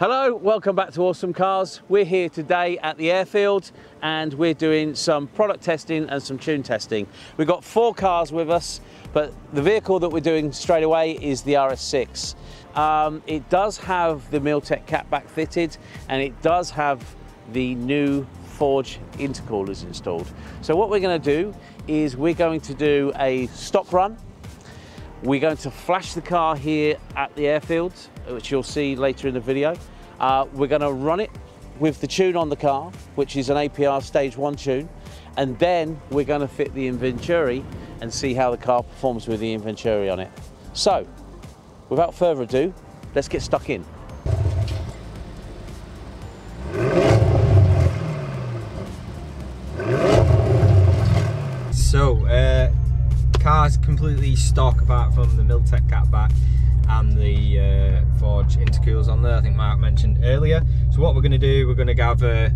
Hello, welcome back to Awesome Cars. We're here today at the airfield and we're doing some product testing and some tune testing. We've got four cars with us, but the vehicle that we're doing straight away is the RS6. Um, it does have the Milltek catback fitted and it does have the new Forge intercoolers installed. So what we're going to do is we're going to do a stock run. We're going to flash the car here at the airfield, which you'll see later in the video. Uh, we're going to run it with the tune on the car, which is an APR stage one tune, and then we're going to fit the Eventuri and see how the car performs with the Eventuri on it. So, without further ado, let's get stuck in. So, uh, car's completely stock apart from the Milltek catback and the uh, Forge intercoolers on there, I think Mark mentioned earlier. So what we're going to do, we're going to gather,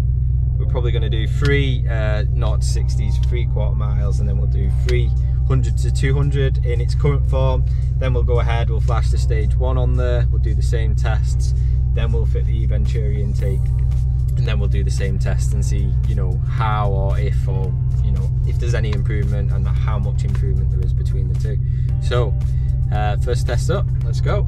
we're probably going to do three uh, 0 60s, three quarter miles, and then we'll do 300 to 200 in its current form. Then we'll go ahead, we'll flash the stage one on there, we'll do the same tests, then we'll fit the Venturi intake, and then we'll do the same test and see, you know, how or if or you know if there's any improvement and how much improvement there is between the two. So uh, first test up, let's go.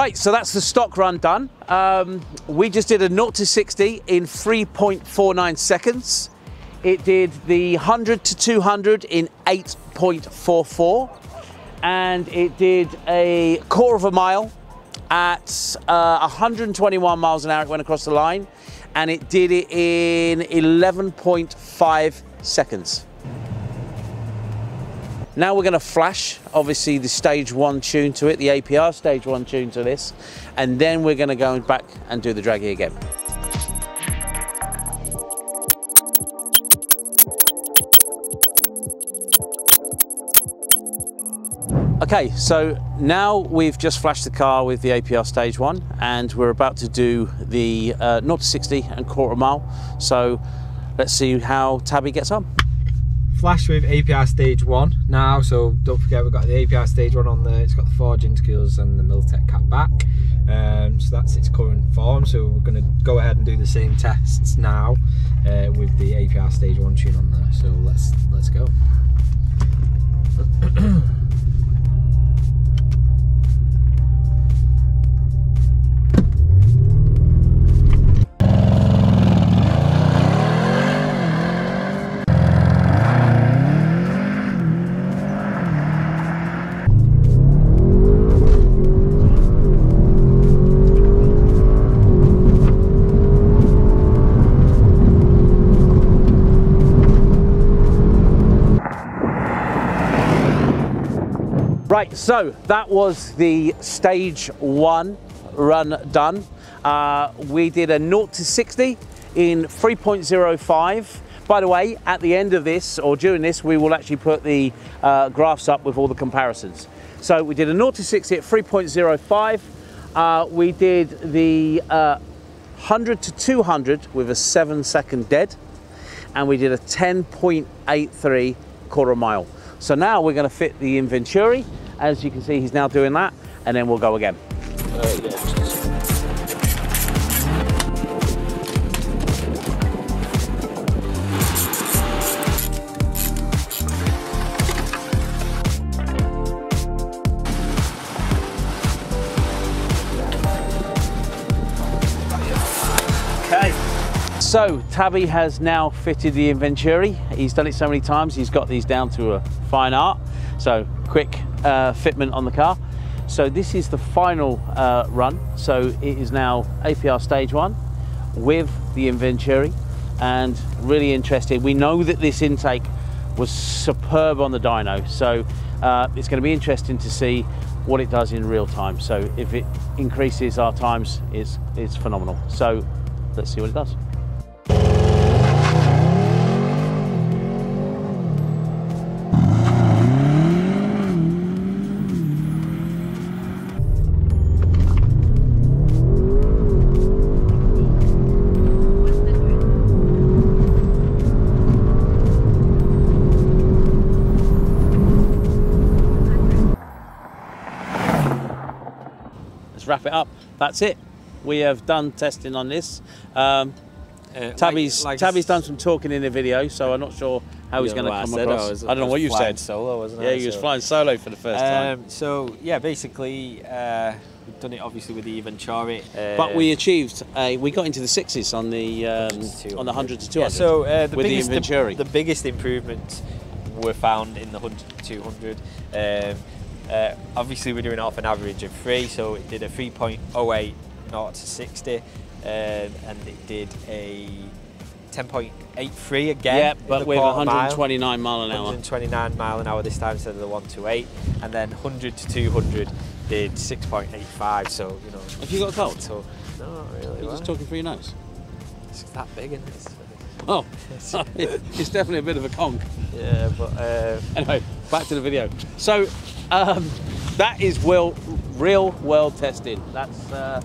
Right, so that's the stock run done. Um, we just did a 0 to 60 in 3.49 seconds. It did the 100 to 200 in 8.44. And it did a quarter of a mile at uh, 121 miles an hour. It went across the line. And it did it in 11.5 seconds. Now we're going to flash, obviously, the stage one tune to it, the APR stage one tune to this, and then we're going to go back and do the Dragy again. Okay, so now we've just flashed the car with the APR stage one and we're about to do the uh, 0 to 60 and quarter mile. So let's see how Tabby gets on flash with APR stage one now, so don't forget we've got the APR stage one on there. It's got the Forge intercoolers and the Milltek catback. Um, so that's its current form. So we're going to go ahead and do the same tests now uh, with the APR stage one tune on there. So let's let's go. Right, so that was the stage one run done. Uh, we did a 0 to 60 in 3.05. By the way, at the end of this, or during this, we will actually put the uh, graphs up with all the comparisons. So we did a 0 to 60 at 3.05. Uh, we did the 100 uh, to 200 with a seven second dead. And we did a 10.83 quarter mile. So now we're going to fit the Eventuri. As you can see, he's now doing that, and then we'll go again. Uh, yeah. So Tabby has now fitted the Eventuri. He's done it so many times, he's got these down to a fine art. So quick uh, fitment on the car. So this is the final uh, run. So it is now APR stage one with the Eventuri and really interested. We know that this intake was superb on the dyno. So uh, it's going to be interesting to see what it does in real time. So if it increases our times, it's, it's phenomenal. So let's see what it does. Wrap it up. That's it. We have done testing on this. Um, Uh, Tabby's like- like- Tabby's done some talking in the video, so I'm not sure how he's going to I come said, across. I I don't know what you said. solo, wasn't Yeah, I? he was So- flying solo for the first time. Um, so yeah, basically, uh, we've done it obviously with the Venturi. Uh, But we achieved a, we got into the sixes on the um, on the hundred to two Yeah, so uh, the with the biggest Venturi. the biggest improvements were found in the 100 to 200. Um, uh, obviously, we're doing it off an average of three, so it did a 3.08 naught to 60, um, and it did a 10.83 again. yeah, but with quarter mile. 129 mile an hour. 129 mile an hour this time instead of the 128, and then 100 to 200 did 6.85. So you know. Have you got a cold? So no, not really. You're just talking through your nose. It's that big, isn't it? Oh, it's definitely a bit of a conk. Yeah, but uh, Anyway, back to the video. So um, that is well, real world testing. That's uh,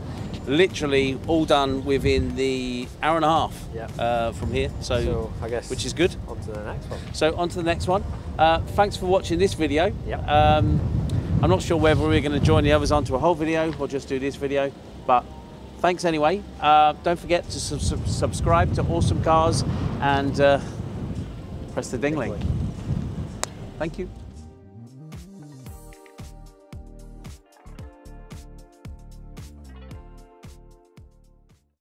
literally all done within the hour and a half Yeah. uh, from here. So, so I guess which is good. on to the next one. So on to the next one. Uh, thanks for watching this video. Yep. Um, I'm not sure whether we're going to join the others onto a whole video or just do this video, but thanks anyway. Uh, don't forget to sub- sub- subscribe to Awesome Cars and uh, press the dingling. Thank you.